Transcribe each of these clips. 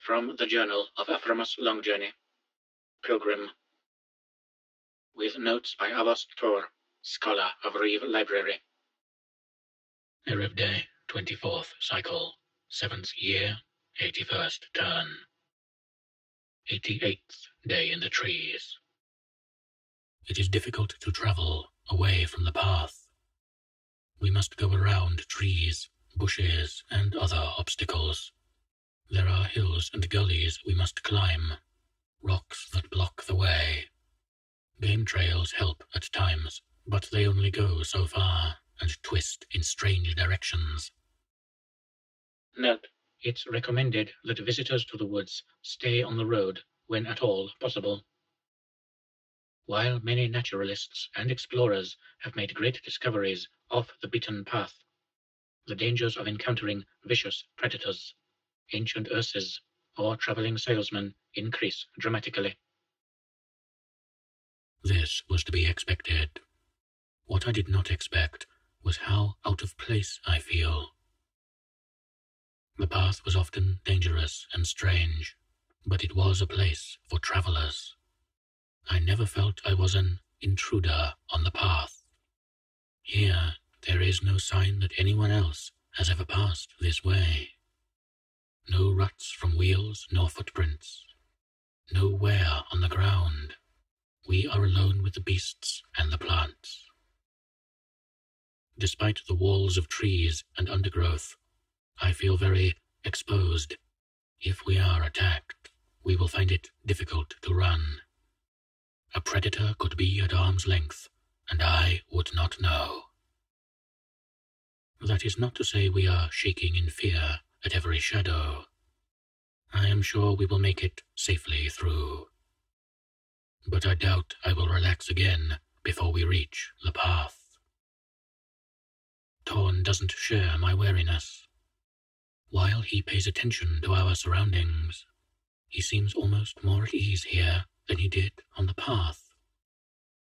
From the Journal of Aphramus Longjourney, Pilgrim, with notes by Avos Tor, scholar of Reeve Library. Erevday, 24th cycle, 7th year, 81st turn. 88th day in the trees. It is difficult to travel away from the path. We must go around trees, bushes, and other obstacles. There are hills and gullies we must climb, rocks that block the way. Game trails help at times, but they only go so far and twist in strange directions. Note, it's recommended that visitors to the woods stay on the road when at all possible. While many naturalists and explorers have made great discoveries off the beaten path, the dangers of encountering vicious predators, ancient Urses, or traveling salesmen increase dramatically. This was to be expected. What I did not expect was how out of place I feel. The path was often dangerous and strange, but it was a place for travelers. I never felt I was an intruder on the path. Here, there is no sign that anyone else has ever passed this way. No ruts from wheels nor footprints. No wear on the ground. We are alone with the beasts and the plants. Despite the walls of trees and undergrowth, I feel very exposed. If we are attacked, we will find it difficult to run. A predator could be at arm's length, and I would not know. That is not to say we are shaking in fear at every shadow. I am sure we will make it safely through. But I doubt I will relax again before we reach the path. Torn doesn't share my wariness. While he pays attention to our surroundings, he seems almost more at ease here than he did on the path.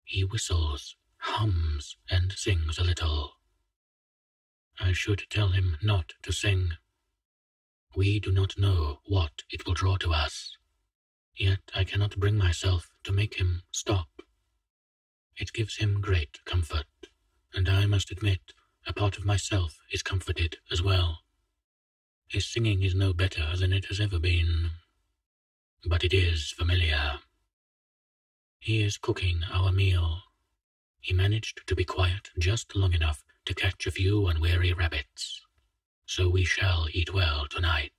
He whistles, hums, and sings a little. I should tell him not to sing. We do not know what it will draw to us, yet I cannot bring myself to make him stop. It gives him great comfort, and I must admit a part of myself is comforted as well. His singing is no better than it has ever been, but it is familiar. He is cooking our meal. He managed to be quiet just long enough to catch a few unwary rabbits. So we shall eat well tonight.